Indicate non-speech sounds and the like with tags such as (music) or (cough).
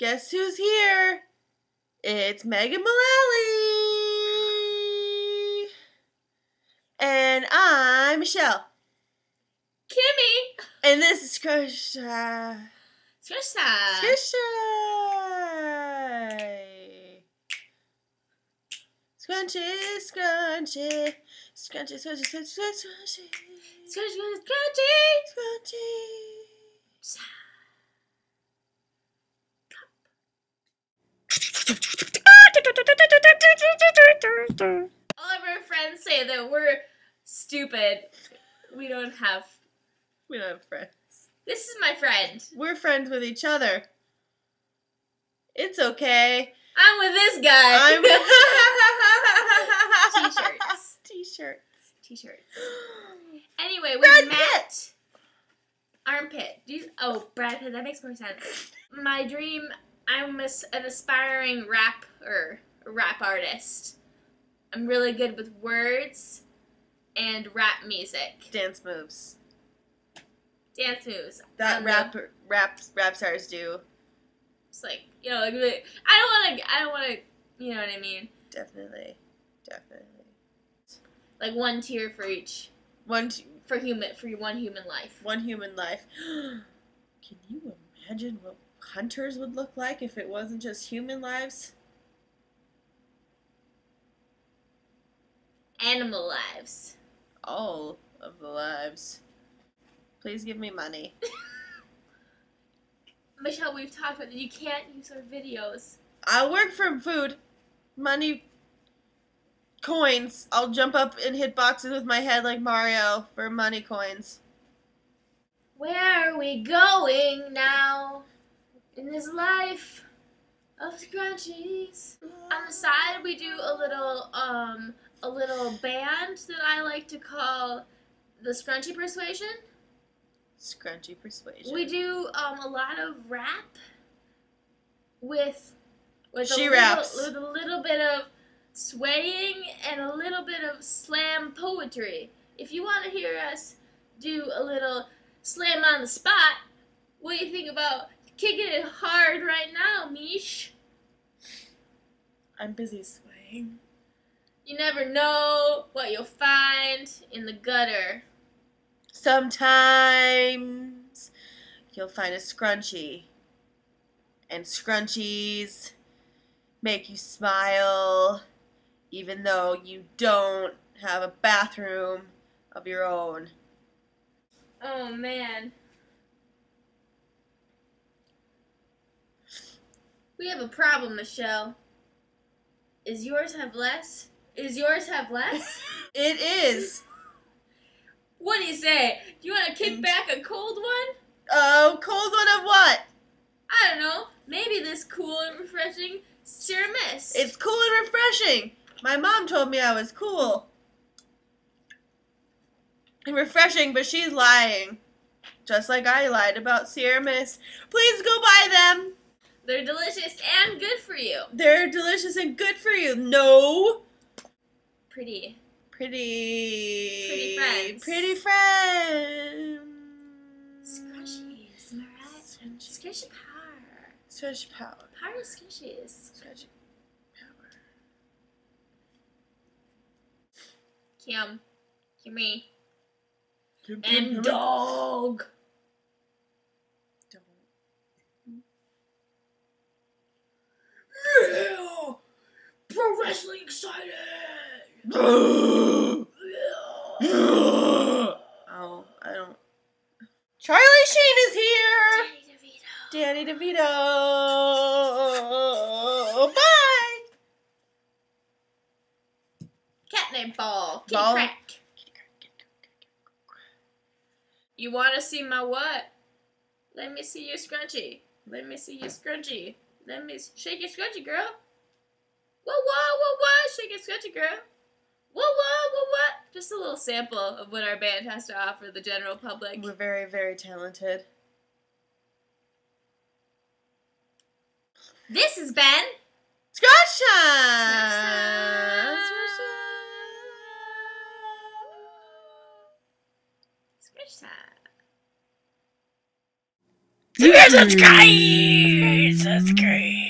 Guess who's here? It's Megan Mullally. And I'm Michelle. Kimmy! And this is Skrsha. Skrsha. Skrsha. Scrunchy, scrunchy, scrunchy, scrunchy, scrunchy, scrunchy, Skrsha, Skrsha, scrunchy. All of our friends say that we're stupid. We don't have. We don't have friends. This is my friend. We're friends with each other. It's okay. I'm with this guy. I'm (laughs) (laughs) T-shirts. T-shirts. T-shirts. (gasps) Anyway, we Brad met. Armpit. Do you- oh, Brad Pitt. That makes more sense. My dream. I'm an aspiring rapper, rap artist. I'm really good with words and rap music, Dance moves dance moves. that the- rap rap rap stars do. It's like you know, like really- I don't want to. I don't want to. You know what I mean? Definitely, definitely. Like one tier for each One t- for human for one human life. one human life. (gasps) Can you imagine what hunters would look like if it wasn't just human lives? Animal lives. All of the lives. Please give me money. (laughs) Michelle, we've talked about that you can't use our videos. I'll work for food, money, coins. I'll jump up and hit boxes with my head like Mario for money coins. Where are we going now in this life of scrunchies? On the side, we do a little um a little band that I like to call the Scrunchy Persuasion. Scrunchy persuasion. We do um a lot of rap with with She a raps. little, with a little bit of swaying and a little bit of slam poetry. If you want to hear us do a little slam on the spot, what do you think about kicking it hard right now, Mish? I'm busy swaying. You never know what you'll find in the gutter. Sometimes you'll find a scrunchie, and scrunchies make you smile, even though you don't have a bathroom of your own. Oh man. We have a problem, Michelle. Is yours have less? Is yours have less? (laughs) It is. what do you say? Do you want to kick mm. back a cold one? Oh, cold one of what? I don't know. Maybe this cool and refreshing Sierra Mist. It's cool and refreshing. My mom told me I was cool and refreshing, but she's lying. Just like I lied about Sierra Mist. Please go buy them. They're delicious and good for you. They're delicious and good for you. No. Pretty. Pretty. Pretty friends. Pretty friends. Scrunchies, am I right? Scrunchie power. Scrunchy power. Power of scrunchies. Scrunchy power. Kim. Kimmy. Kim, Kim, Kim. And dog. Don't. Yeah! Pro wrestling excited! Oh, (gasps) I don't. Charlie Sheen is here. Danny DeVito. Danny DeVito. Bye. Catnip ball. Kitty Ball. crack. You want to see my what? Let me see your scrunchie. Let me see your scrunchie. Let me shake your scrunchie, girl. Whoa, whoa, whoa, whoa. Shake your scrunchie, girl. Whoa, whoa, whoa, what? Just a little sample of what our band has to offer the general public. We're very, very talented. This is Ben. Scratch time! time. Scratch time. Subscribe! Subscribe!